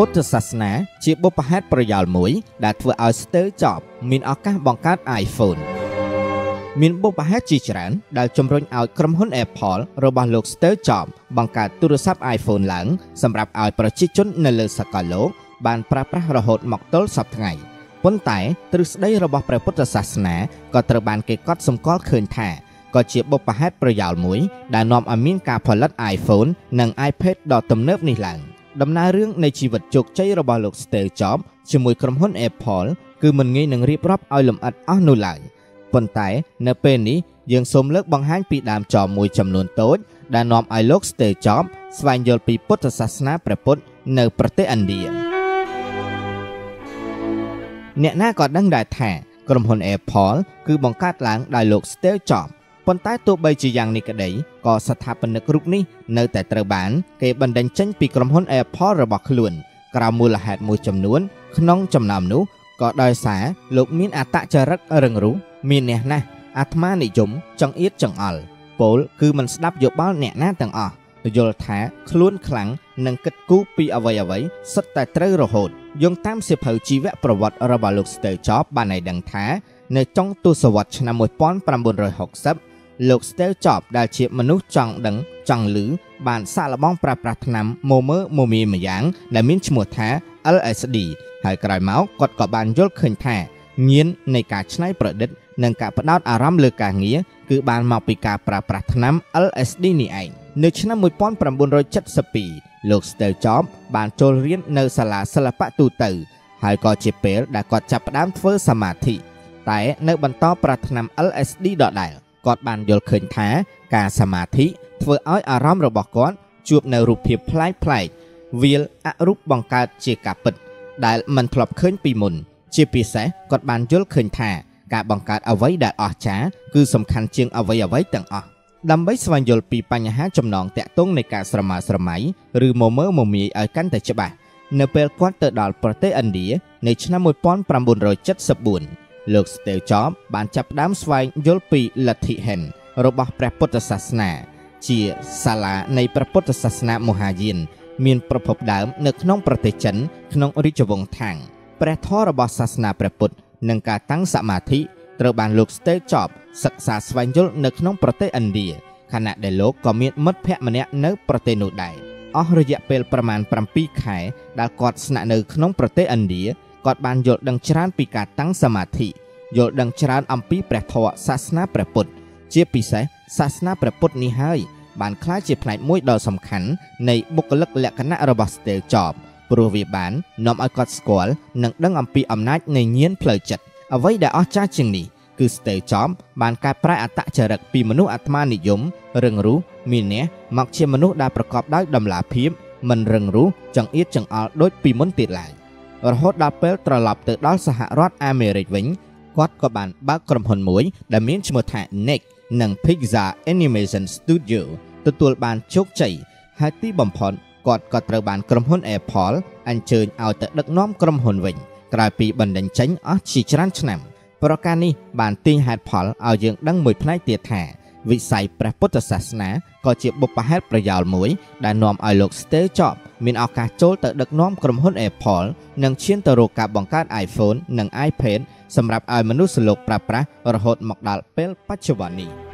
ពុទ្ធសាសនាជាបុព្វហេតុប្រយោលមួយ ដែលធ្វើឲ្យ Steve Jobs មានឱកាសបង្កើត iPhone មានបុព្វហេតុជាច្រើនដែលជំរុញឲ្យក្រុមហ៊ុន Apple របស់លោក Steve Jobs បង្កើតទូរស័ព្ទ iPhone ឡើងសម្រាប់ឲ្យប្រជាជននៅលើសកលលោកបានប្រើប្រាស់រហូតមកទល់សប្តាហ៍ថ្ងៃប៉ុន្តែទ្រឹស្ដីរបស់ព្រះពុទ្ធសាសនាក៏ត្រូវបានគេកត់សម្គាល់ឃើញថាក៏ជាបុព្វហេតុប្រយោលមួយដែលនាំឲ្យមានការផលិត iPhone និង iPad ដ៏ទំនើបនេះឡើង។ ដំណើររឿងនៃជីវិតជោគជ័យរបស់លោក Steve Jobs ជាមួយក្រុមហ៊ុន Apple គឺមិនងាយនឹងរៀបរាប់ឲ្យលម្អិតអស់នោះឡើយប៉ុន្តែនៅពេលនេះយើងសូមលើកបង្ហាញពីដើមចមមួយចំនួនតូច ដែលនាំឲ្យលោក Steve Jobs ស្វែងយល់ពីពុទ្ធសាសនាព្រះពុទ្ធនៅប្រទេសឥណ្ឌាអ្នកណាក៏ដឹងដែរថាក្រុមហ៊ុន Apple គឺបង្កើតឡើងដោយលោក Steve Jobs ប៉ុន្តែទោះបីជាយ៉ាងនេះក្តីក៏ស្ថាបនិករូបនេះនៅតែត្រូវបាន គេបណ្ដេញចេញពីក្រុមហ៊ុន Apple របស់ខ្លួនក្រោមមូលហេតុមួយចំនួន ក្នុងចំណោមនោះក៏ដោយសារលោកមានអត្តចរិតរឹងរូសមានអ្នកណាស់អាត្មានិយមចង្អៀតចង្អល់ពលគឺមិនស្ដាប់យោបល់អ្នកណាទាំងអស់យល់ថាខ្លួនខ្លាំងនិងគិតគូរពីអ្វីអ្វីសុទ្ធតែត្រូវរហូតយោងតាមសៀវភៅជីវប្រវត្តិរបស់លោក Steve Jobs បានឲ្យដឹងថា នៅចុងទសវត្សរ៍ឆ្នាំ1960 លោក Steve Jobs ដែលជាមនុស្សចង់ដឹងចង់ឮបានសាកល្បងប្រើប្រាស់ថ្នាំម៉ូមើមមាម្យ៉ាង ដែលមានឈ្មោះថា LSD ហើយក្រោយមកគាត់ក៏បានយល់ឃើញថាញៀននៃការច្នៃប្រឌិត និងការផ្ដោតអារម្មណ៍លើការងារគឺបានមកពីការប្រើប្រាស់ថ្នាំ LSD នេះឯងនៅឆ្នាំ1972លោក Steve Jobs បានចូលរៀននៅសាលាសិល្បៈទូទៅ ហើយក៏ជាពេលដែលគាត់ចាប់ផ្ដើមធ្វើសមាធិតែនៅបន្តប្រើថ្នាំ LSD ដដែល គាត់បានយល់ឃើញថាការសមាធិធ្វើឲ្យអារម្មណ៍របស់គាត់ជួបនៅរូបភាពប្លែកប្លែកវាលអរូបបង្កើតជាការពិត ដែលមិនធ្លាប់ឃើញពីមុន ជាពិសេសគាត់បានយល់ឃើញថាការបង្កើតអ្វីដែលអស្ចារ្យគឺសំខាន់ជាងអ្វីអ្វីទាំងអស់ដើម្បីស្វែងយល់ពីបញ្ហាចំណងតាក់ទងនៃការស្រមើស្រមៃឬមមើមមាយឲ្យកាន់តែច្បាស់នៅពេលគាត់ទៅដល់ប្រទេសឥណ្ឌានៅឆ្នាំ1974 លោក Steve Jobs បានចាប់ផ្ដើមស្វែងយល់ពីលទ្ធិហិនរបស់ព្រះពុទ្ធសាសនា ជាសាលានៃព្រះពុទ្ធសាសនាមហាយាន មានប្រភពដើមនៅក្នុងប្រទេសចិនក្នុងរាជវង្សថាងព្រះធម៌របស់សាសនាព្រះពុទ្ធនិងការតាំងសមាធិត្រូវបានលោក Steve Jobs សិក្សាស្វែងយល់នៅក្នុងប្រទេសឥណ្ឌាខណៈដែលលោកក៏មានមិត្តភ័ក្តិម្នាក់នៅប្រទេសនោះដែរអស់រយៈពេលប្រមាណ7ខែដែលគាត់ស្នាក់នៅក្នុងប្រទេសឥណ្ឌា គាត់បានយល់ដឹងច្រើនពីការតាំងសមាធិយល់ដឹងច្រើនអំពីព្រះធម៌សាសនាព្រះពុទ្ធជាពិសេសសាសនាព្រះពុទ្ធនេះហើយបានក្លាយជាផ្នែកមួយដ៏សំខាន់នៃបុគ្គលិកលក្ខណៈរបស់ Steve Jobs ព្រោះវាបាននាំឲ្យគាត់ស្គាល់និងដឹងអំពីអំណាចនៃញាណផ្លូវចិត្តអ្វីដែលអស្ចារ្យជាងនេះគឺ Steve Jobs បានកែប្រែអត្តចរិតពីមនុស្សអាត្មានិយមរឹងរូសមានះមកជាមនុស្សដែលប្រកបដោយតម្លាភាពមិនរឹងរូសចង្អៀតចង្អល់ដូចពីមុនទៀតឡើយ រហូតដល់ពេលត្រឡប់ទៅដល់សហរដ្ឋអាមេរិកវិញគាត់ក៏បានបើកក្រុមហ៊ុនមួយដែលមានឈ្មោះថា Nick និង Pixar Animation Studio ទទួលបានជោគជ័យហើយទីបំផុតគាត់ក៏ត្រូវបានក្រុមហ៊ុន Apple អញ្ជើញឲ្យទៅដឹកនាំក្រុមហ៊ុនវិញក្រោយពីបណ្ដឹងចេញអស់ជាច្រើនឆ្នាំប្រការនេះបានទាញហេតុផលឲ្យយើងដឹងមួយផ្នែកទៀតថាវិស័យព្រះពុទ្ធសាសនាក៏ជាបុព្វហេតុប្រយោលមួយដែលនាំឲ្យលោក Steve Jobs មានឱកាសចូលទៅដឹកនាំក្រុមហ៊ុន Apple និងឈានទៅរកការបង្កើត iPhone និង iPad សម្រាប់ឲ្យមនុស្សលោកប្រើប្រាស់រហូតមកដល់ពេលបច្ចុប្បន្ននេះ។